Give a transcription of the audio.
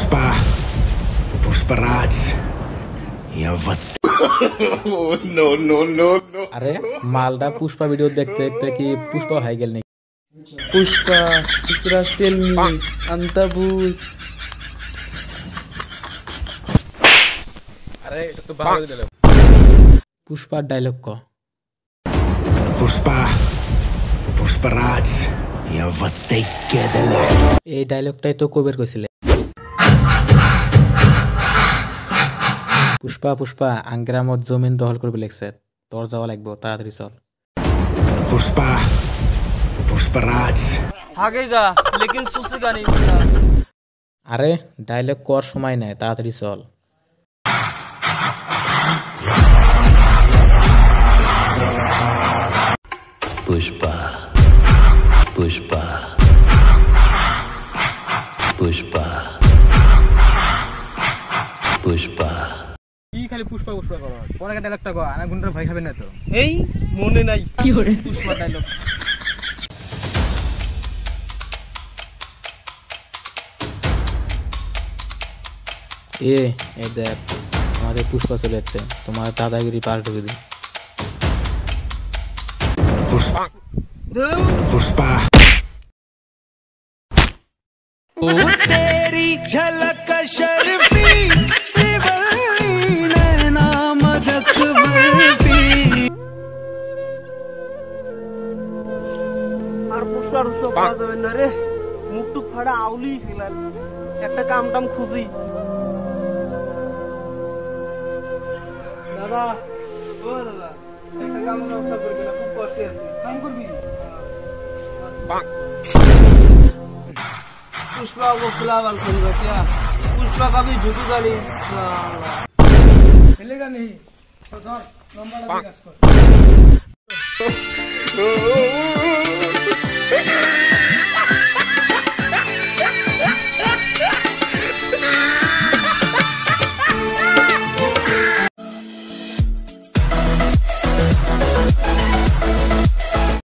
Pushpa Pushparaj no no no no अरे Malda Pushpa video देखते देखते कि पुष्पा है गेल नहीं। पुष्पा पुष्पराज टेल मी अंतबूस अरे तो बाहर पुष्पा डायलॉग को। पुष्पा পুষ্পরাজ এই ডায়লগটাই তো কবির কৈছিলে পুষ্পা পুষ্পা আংগ্ৰামত জমিন দখল কৰিব লাগছে। তৰ যাব লাগিব তাড়াতাড়ি চল। পুষ্পা পুষ্পরাজ আগে যা লেকিন সুসি গানি। আরে ডায়লগ কর সময় নাই তাড়াতাড়ি চল। পুষ্পা পুষ্পা পুষ্পা পুষ্পা। খালি পুষ্পা পুষ্পা করো। পরে ডায়লগটা কো আনা গুন্ডার ভয় খাবে না তো। এই মনে নাই। কি করে? পুষ্পা ডায়লগ এ এ দেখ আমাদের পুষ্পা চলে যাচ্ছে। তোমার দাদাগিরি পার ঢুকে দিই। Pushpa, Pushpa. আর মশলা রসলা পাওয়া যাবে না রে। মুখ টুক ফাড়া আউলি ফেলার। একটা কাম টাম খুঁজি। দাদা ও দাদা একটা কাম ব্যবস্থা করবি না খুব কষ্টে আছি। কাম করবি? পুষ্পা গোসলা বালকন রাখিয়া পুষ্পা কবি ঝুঁকু গাড়ি হেলে গানি ধর লম্বা কাজ কর।